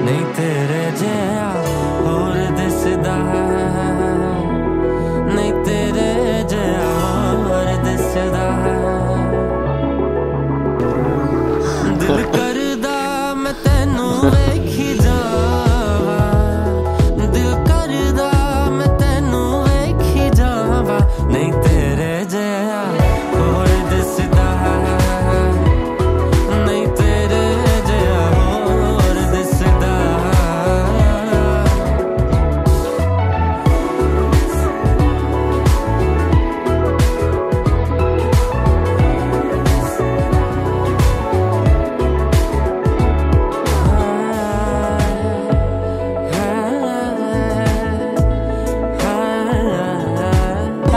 ਨਹੀਂ ਤੇਰੇ ਜਿਹਾ ਹੋਰ ਦਿਸਦਾ।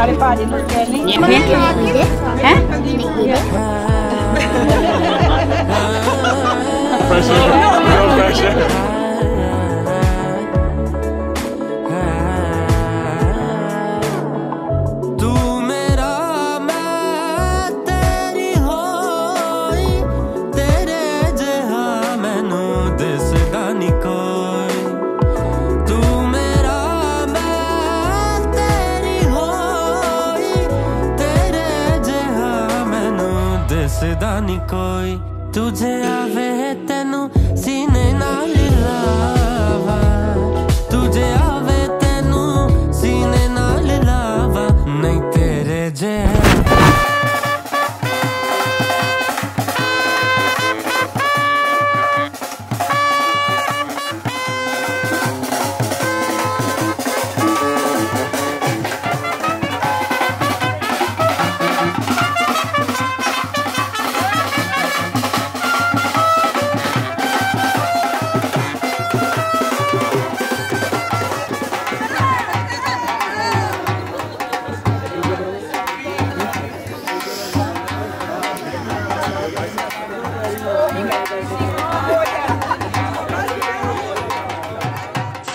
ਨਾਲੇ ਭਾਜੀ ਨੂੰ ਕਹਿ ਲਈ ਮੈਂ ਖਾ ਕੇ ਹੈ ਨਹੀਂ ਪ੍ਰੈਸ਼ਰ ਪ੍ਰੈਸ਼ਰ कहानी कोई तुझे आवे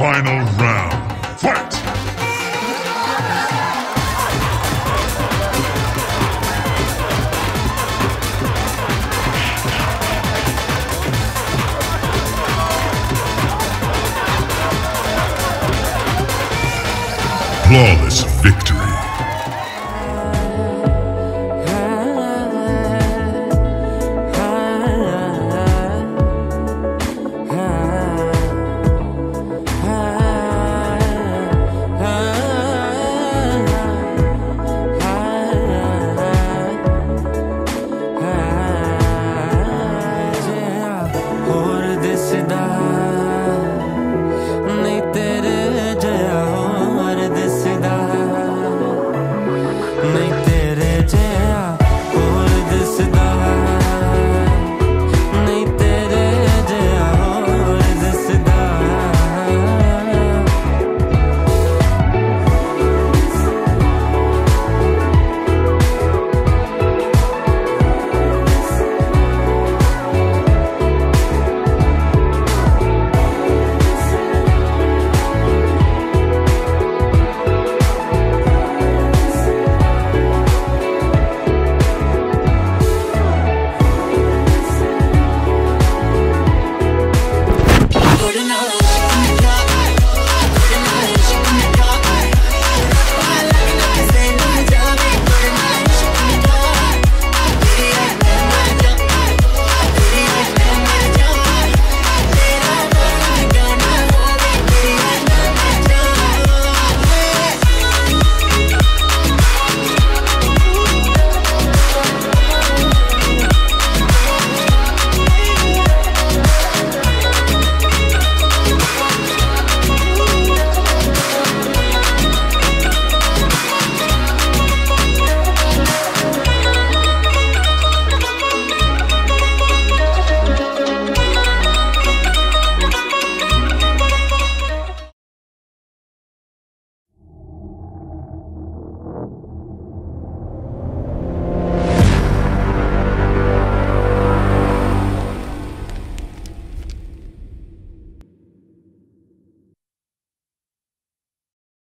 Final round. Fight! Flawless victory.